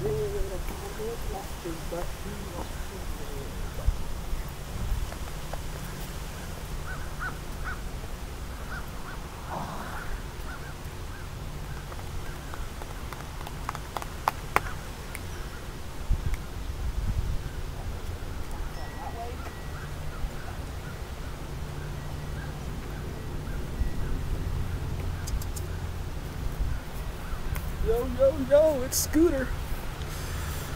Yo, yo, yo, it's Scooter.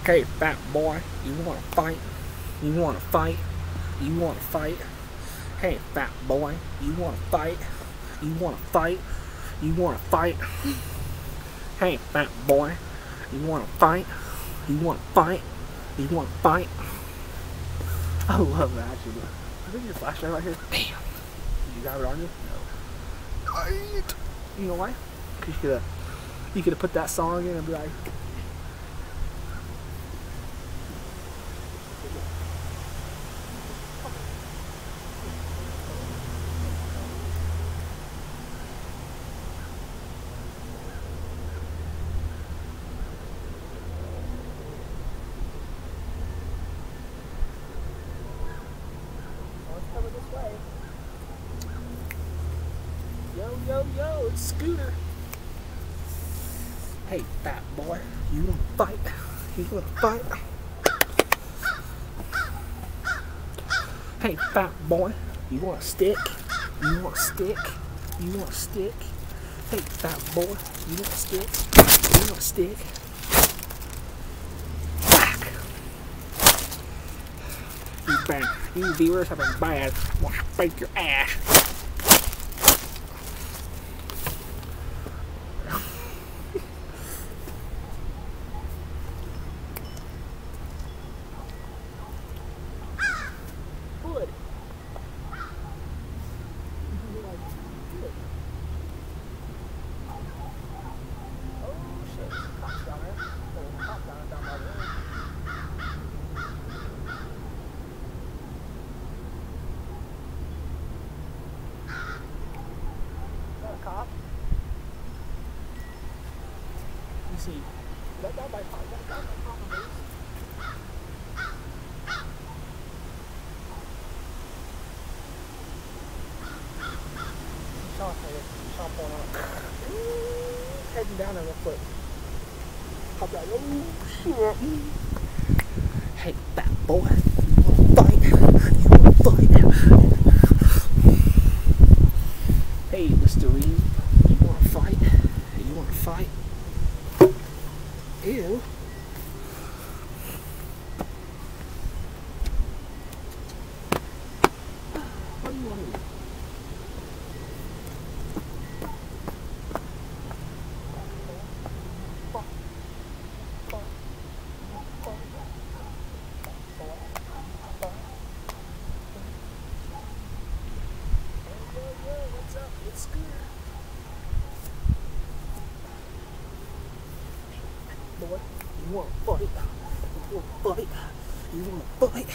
Hey, fat boy, you wanna fight? You wanna fight? You wanna fight? Hey, fat boy, you wanna fight? You wanna fight? You wanna fight? Hey, fat boy, you wanna fight? You wanna fight? You wanna fight? I love that actually. I think your flashlight right here. Bam. You got it on you? No. Right. You know why? Because you could have you could have put that song in and be like, Yo, yo, yo, it's Scooter. Hey, fat boy, you wanna fight? You wanna fight? Hey, fat boy, you want a stick? You want a stick? You want a stick? Hey, fat boy, you want a stick? You want a stick? Whack! You bang. You viewers have been bad. I'm gonna spank your ass. Wood. Oh shit, cops down there. Oh, cop down, down by the road. Is that a cop? You see, that down by that down by Papa Base. Sean here. Sean pulling up. Heading down there real quick. Hop out. Oh shit. Hey, fat boy. You wanna fight? You wanna fight? Hey, Mr. Reed. You wanna fight? You wanna fight? Ew. What do you want to do? What's up? It's Scooter. Boy, you want to fight? You want to fight? You want to fight?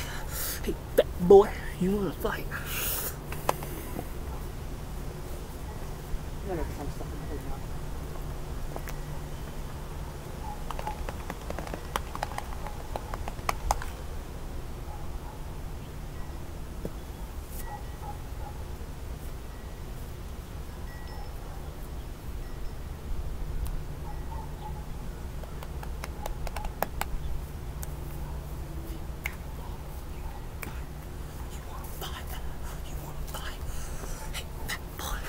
Hey, fat boy, you want to fight? I gotta find stuff in here now. You want to fight? You want to fight? Hey, fat boy.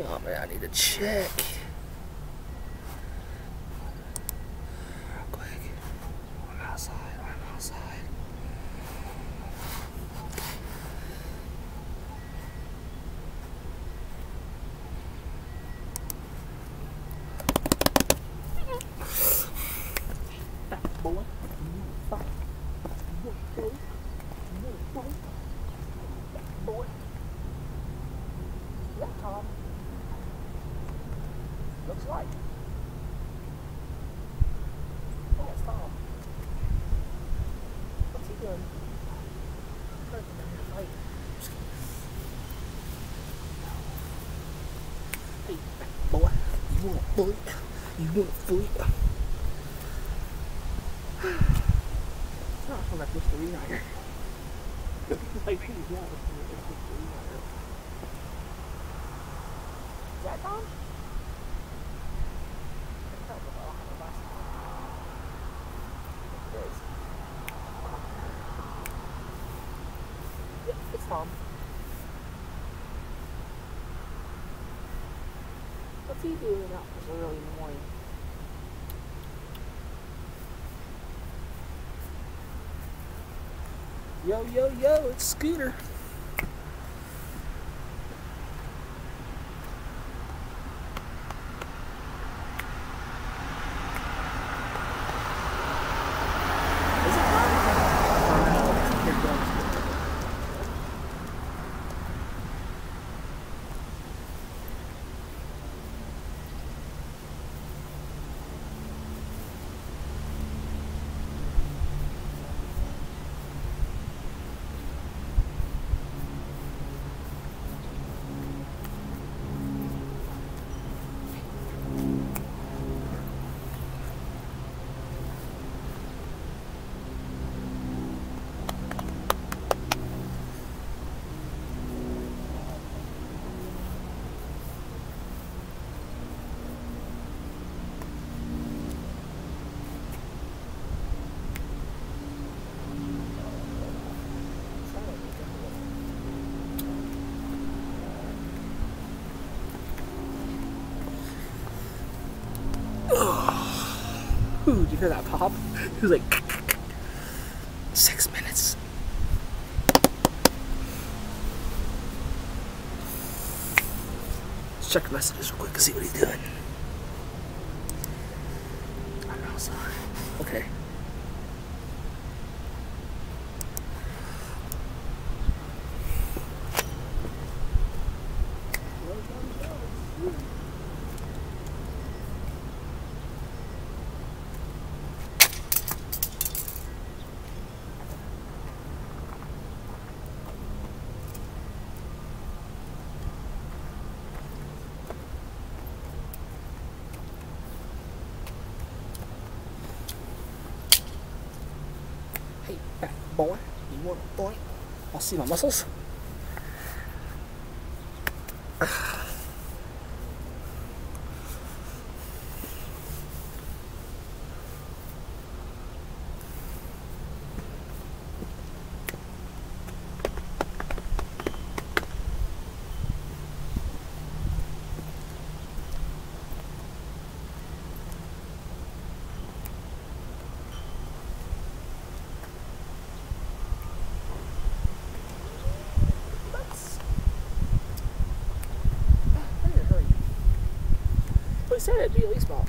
Oh man, I need to check. Real quick. I'm outside. I'm outside. Fat boy. You want to fight? You want to fight? You want to fight? Fat boy. Yeah, Tom. Looks like. Oh, that's Tom. What's he doing? Boy. You want to fight? You want to fight? It's not from that Mr. Reuniter. like, yeah, it's from that Mr. Reuniter. Is that Tom? It is. Yep, it's Tom. What's he doing out this early in the morning? Yo, yo, yo, it's Scooter. Is it Tom? Oh, no, it's Kid Jones. Ooh, did you hear that pop? He was like, six minutes. Let's check the messages real quick and see what he's doing. I'm outside. Okay. Hey, fat boy, you want a boy? I'll see my muscles. He said it'd be at least about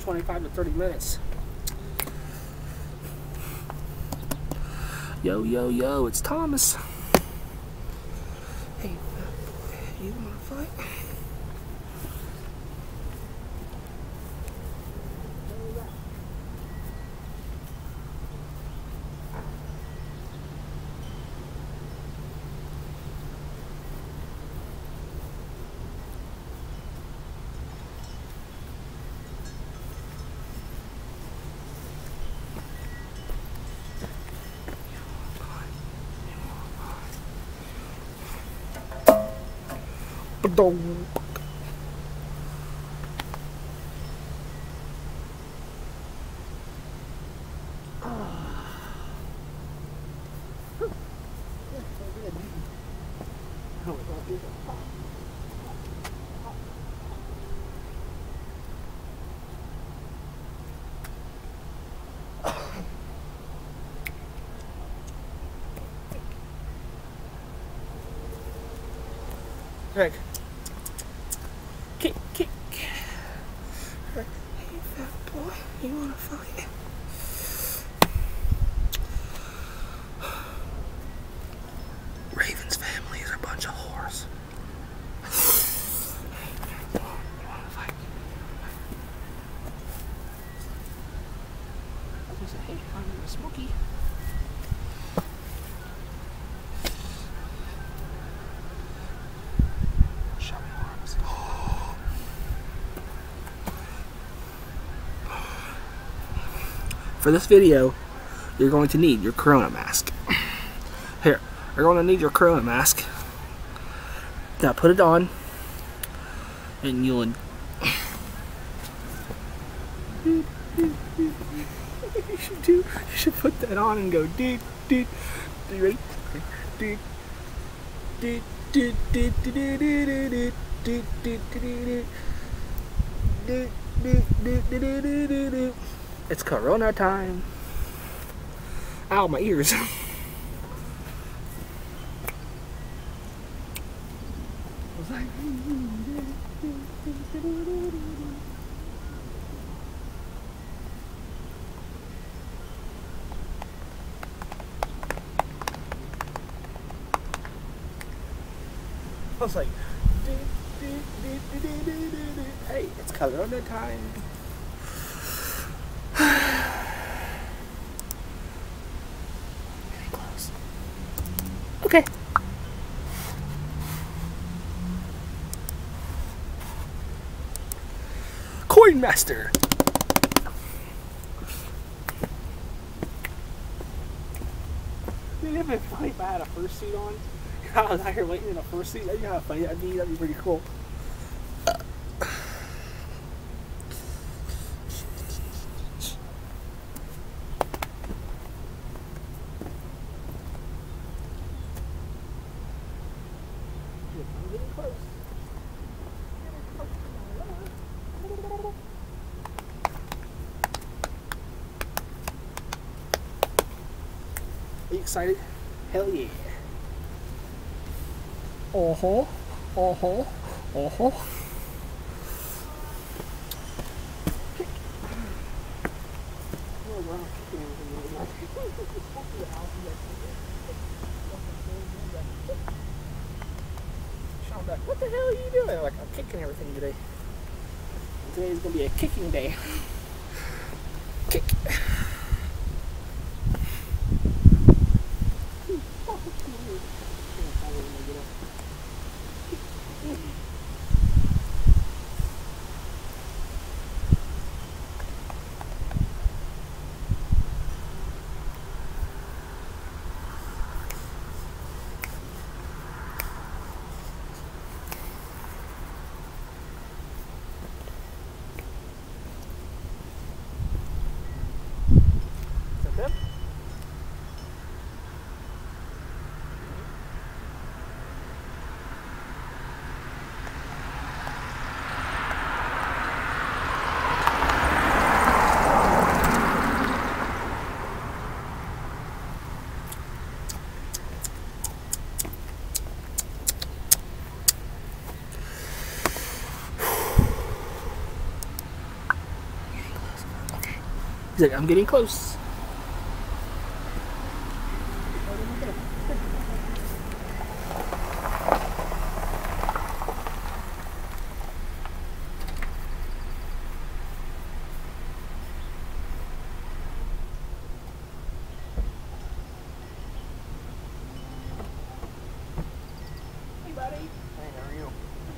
25 to 30 minutes. Yo, yo, yo, it's Thomas. Hey, fat you wanna fight? Pudum. Greg. Kick, kick. Greg. Hey, fat boy, you wanna? Raven's family is a bunch of whores. Hey, fat boy, you wanna fight? I was gonna say, hey, I'm a Smokey. Show me arms. For this video, you're going to need your Corona mask. Here, you're going to need your Corona mask. Now put it on, and you'll. you should do. You should put that on and go, dude. Are you ready? Dude, dude, dude, dude, dude, dude, dude, dude, dude, dude, dude, dude. It's Corona time. Ow, my ears. I was like, hey, it's Corona time. Master. It'd been funny if I had a fursuit on. I was out here waiting in a fursuit. That'd be? That'd be pretty cool. Excited? Hell yeah. Uh huh. Uh huh. Uh huh. Sean what the hell are you doing? Like, I'm kicking everything today. Today's gonna be a kicking day. Kick. He's like, I'm getting close. Hey, buddy. Hey, how are you?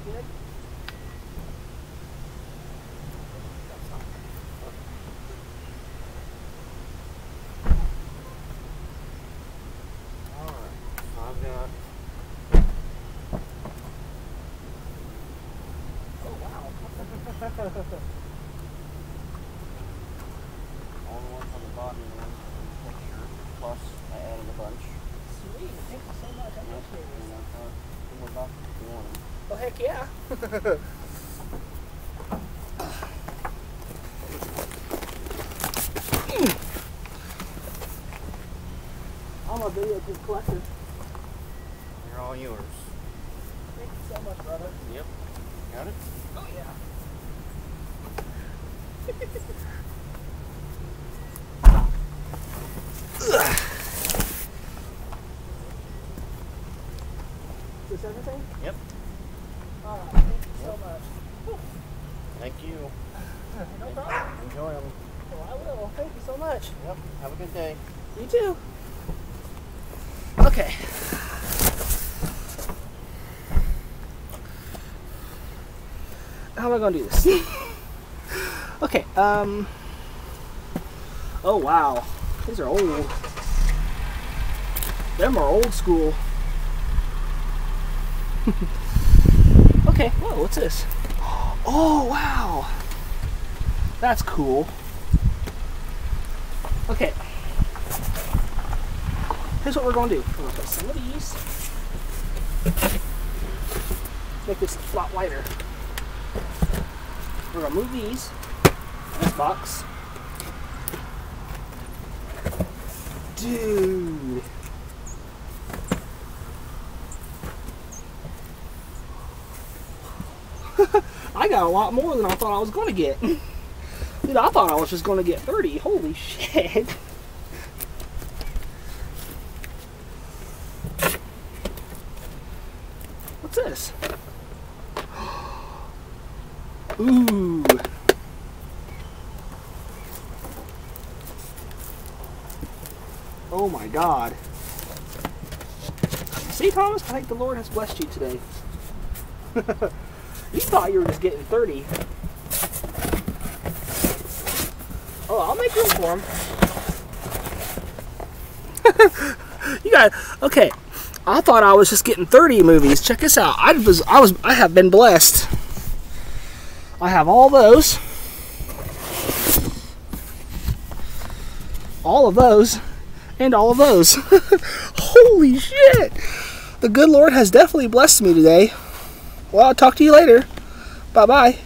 Good. Alright, so I've got Oh, wow. all the ones on the bottom and the ones on the picture. Plus, I added a bunch. Sweet. Thank you so much. I appreciate and this. I thought two more boxes if you want 'em. Oh, heck yeah. I'm a video kid collector. They're all yours. Thank you so much, brother. Yep. Got it? Oh, yeah. Is this everything? Yep. All right. Thank you so much. Thank you. No problem. Enjoy them. Well, I will. Thank you so much. Yep. Have a good day. You too. Okay. How am I gonna do this? okay, um Oh wow, these are old. Them are old school. okay, whoa, what's this? Oh wow, that's cool. Okay, here's what we're gonna do. We're gonna put some of these. Make this a lot lighter. We're gonna move these in this box. Dude. I got a lot more than I thought I was going to get. Dude, I thought I was just going to get 30. Holy shit. What's this? Ooh. Oh my god. See, Thomas, I think the Lord has blessed you today. you thought you were just getting 30. Oh, I'll make room for him. you got okay. I thought I was just getting 30 movies. Check this out. I was I was I have been blessed. I have all those. All of those and all of those. Holy shit! The good Lord has definitely blessed me today. Well, I'll talk to you later. Bye bye.